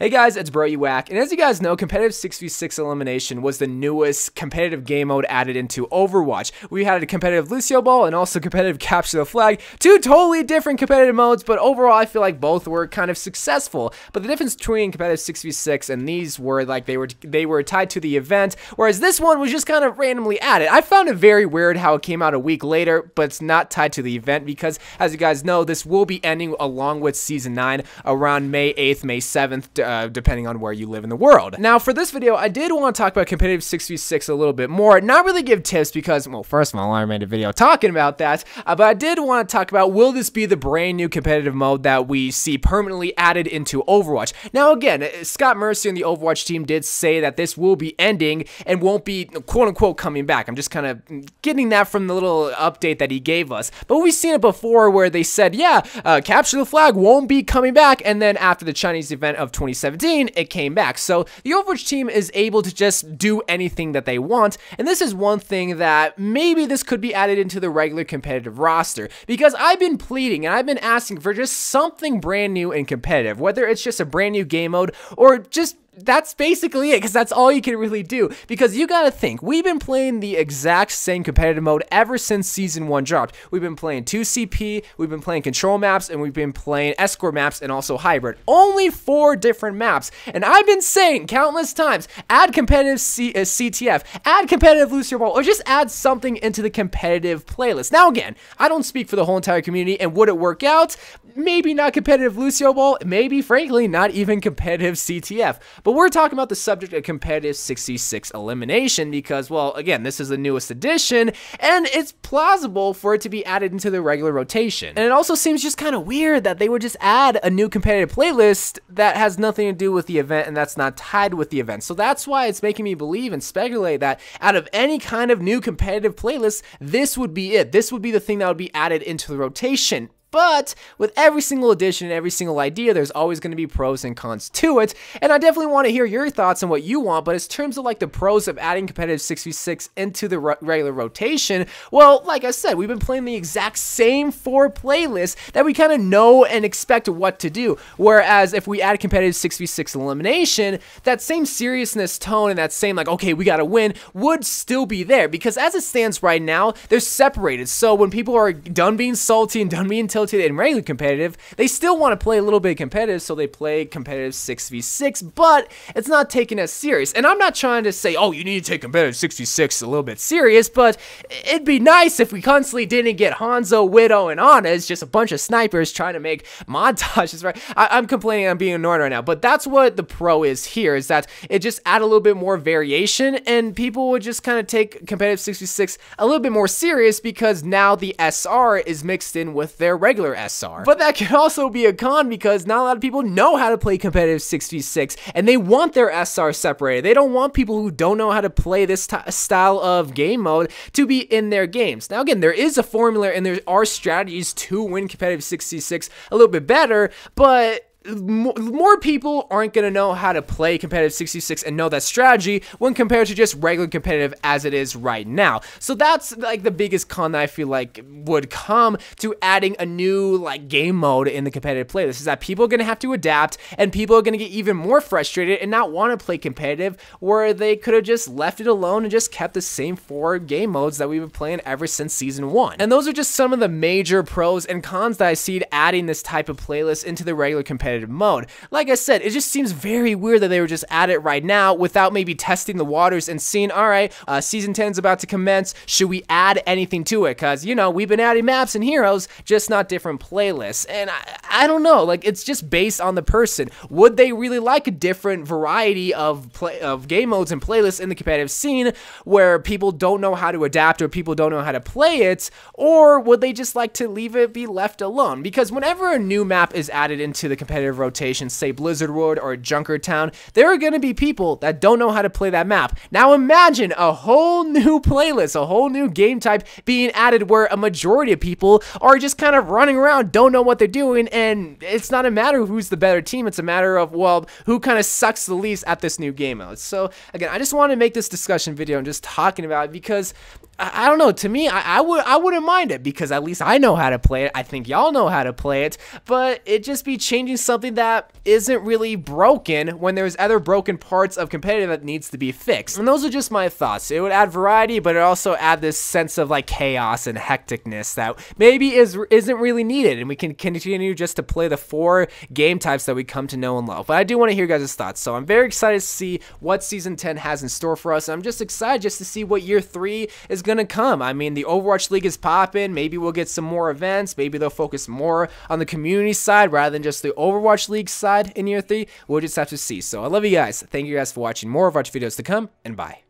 Hey guys, it's Bro You Wack, and as you guys know, competitive 6v6 elimination was the newest competitive game mode added into Overwatch. We had a competitive Lucio Ball and also competitive Capture the Flag, two totally different competitive modes, but overall I feel like both were kind of successful. But the difference between competitive 6v6 and these were like they were they were tied to the event, whereas this one was just kind of randomly added. I found it very weird how it came out a week later, but it's not tied to the event because as you guys know, this will be ending along with Season 9 around May 8th, May 7th, uh, depending on where you live in the world. Now, for this video, I did want to talk about competitive 6v6 a little bit more. Not really give tips because, well, first of all, I made a video talking about that, uh, but I did want to talk about will this be the brand new competitive mode that we see permanently added into Overwatch? Now, again, uh, Scott Mercer and the Overwatch team did say that this will be ending and won't be quote unquote coming back. I'm just kind of getting that from the little update that he gave us. But we've seen it before where they said, yeah, uh, capture the flag won't be coming back, and then after the Chinese event of 2017, 2017, it came back. So the Overwatch team is able to just do anything that they want, and this is one thing that maybe this could be added into the regular competitive roster, because I've been pleading and I've been asking for just something brand new and competitive, whether it's just a brand new game mode or just that's basically it because that's all you can really do. Because you gotta think we've been playing the exact same competitive mode ever since season 1 dropped. We've been playing 2cp we've been playing control maps and we've been playing escort maps and also hybrid. Only four different maps. And i've been saying countless times add competitive C uh, ctf add competitive Lucio Ball or just add something into the competitive playlist. Now again i don't speak for the whole entire community and would it work out? Maybe not competitive lucio ball maybe frankly not even competitive ctf but we're talking about the subject of competitive 66 elimination because, well, again, this is the newest edition, and it's plausible for it to be added into the regular rotation. And it also seems just kind of weird that they would just add a new competitive playlist that has nothing to do with the event and that's not tied with the event. So that's why it's making me believe and speculate that out of any kind of new competitive playlist, this would be it. This would be the thing that would be added into the rotation. But with every single edition, and every single idea, there's always going to be pros and cons to it. And I definitely want to hear your thoughts on what you want. But in terms of like the pros of adding competitive 6v6 into the regular rotation, well, like I said, we've been playing the exact same four playlists that we kind of know and expect what to do. Whereas if we add competitive 6v6 elimination, that same seriousness tone and that same like, okay, we got to win would still be there. Because as it stands right now, they're separated. So when people are done being salty and done being tilted in regular competitive, they still want to play a little bit competitive, so they play competitive 6v6, but it's not taken as serious. And I'm not trying to say, oh, you need to take competitive 6v6 a little bit serious, but it'd be nice if we constantly didn't get Hanzo, Widow, and Ana as just a bunch of snipers trying to make montages, right? I am complaining I'm being annoyed right now, but that's what the pro is here, is that it just add a little bit more variation, and people would just kind of take competitive 6v6 a little bit more serious because now the SR is mixed in with their regular SR. But that can also be a con because not a lot of people know how to play competitive 6v6 and they want their SR separated. They don't want people who don't know how to play this style of game mode to be in their games. Now again, there is a formula and there are strategies to win competitive 6v6 a little bit better, but more people aren't going to know how to play competitive 66 and know that strategy when compared to just regular competitive as it is right now. So that's like the biggest con that I feel like would come to adding a new like game mode in the competitive playlist is that people are going to have to adapt and people are going to get even more frustrated and not want to play competitive where they could have just left it alone and just kept the same four game modes that we've been playing ever since season one. And those are just some of the major pros and cons that I see adding this type of playlist into the regular competitive mode. Like I said, it just seems very weird that they were just at it right now without maybe testing the waters and seeing, all right, uh, season 10 is about to commence. Should we add anything to it? Because, you know, we've been adding maps and heroes, just not different playlists. And I, I don't know, like, it's just based on the person. Would they really like a different variety of, play, of game modes and playlists in the competitive scene where people don't know how to adapt or people don't know how to play it? Or would they just like to leave it be left alone? Because whenever a new map is added into the competitive competitive rotation, say Blizzard World or Junkertown, there are going to be people that don't know how to play that map. Now imagine a whole new playlist, a whole new game type being added where a majority of people are just kind of running around, don't know what they're doing, and it's not a matter of who's the better team, it's a matter of, well, who kind of sucks the least at this new game mode. So again, I just want to make this discussion video and just talking about it because I, don't know. To me, I, I would I wouldn't mind it because at least I know how to play it. I think y'all know how to play it, but it just be changing something that isn't really broken when there's other broken parts of competitive that needs to be fixed. And those are just my thoughts. It would add variety, but it also add this sense of like chaos and hecticness that maybe is isn't really needed, and we can continue just to play the four game types that we come to know and love. But I do want to hear guys' thoughts, so I'm very excited to see what season 10 has in store for us. I'm just excited just to see what year three is gonna come. I mean, the Overwatch League is popping. Maybe we'll get some more events. Maybe they'll focus more on the community side rather than just the Overwatch League side in year three. We'll just have to see. So I love you guys. Thank you guys for watching. More Overwatch videos to come, and bye.